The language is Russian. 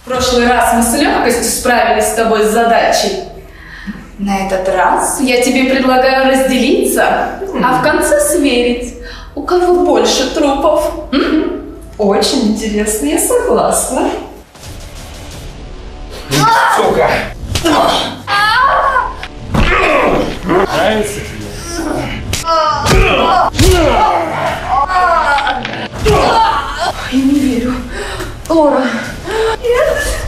В прошлый раз мы с легкостью справились с тобой с задачей. На этот раз я тебе предлагаю разделиться, а в конце сверить, у кого больше трупов. М? Очень интересно, я согласна. Сука! Нравится тебе? Я не верю. Лора. Yes.